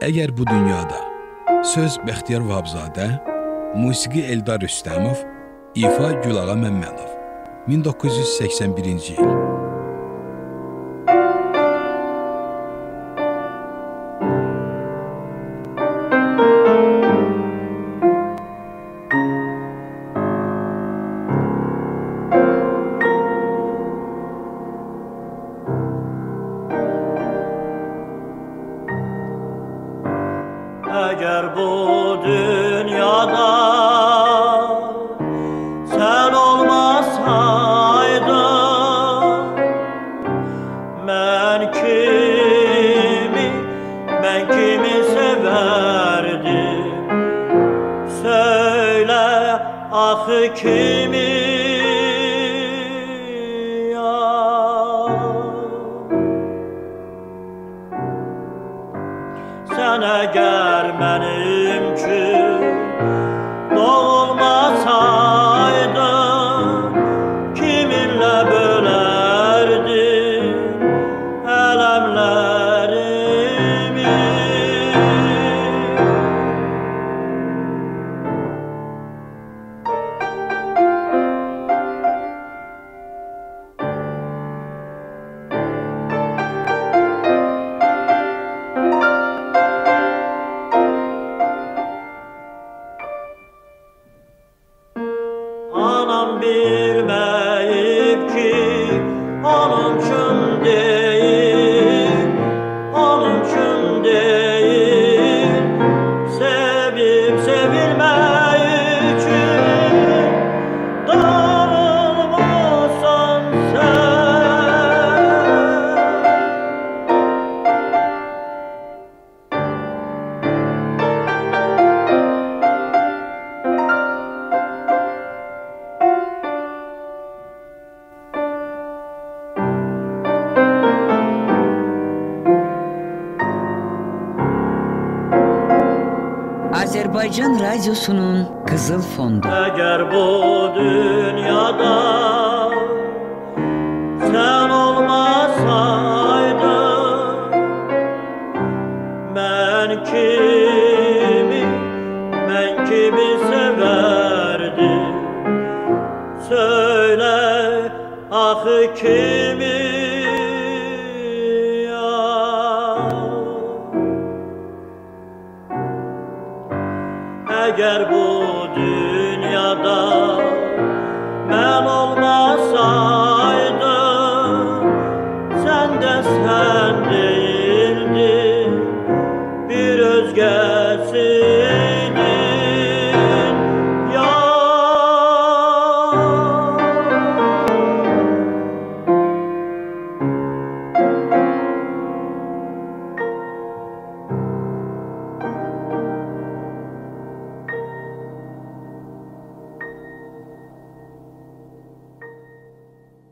Əgər bu dünyada söz Bəxtiyar Vahabzadə, musiqi Eldar Rüstəmov, ifa Gülağa Məmmədov. 1981-ci il. Eğer bu dünyada sen olmasaydın Ben kimi, ben kimi severdim? Söyle ah kimi Sen eğer bir ben. Azerbaycan Radyosu'nun Kızıl Fondu. Eğer bu dünyada sen olmasaydın Ben kimi, ben kimi severdim Söyle ah kimi eğer bu dünyada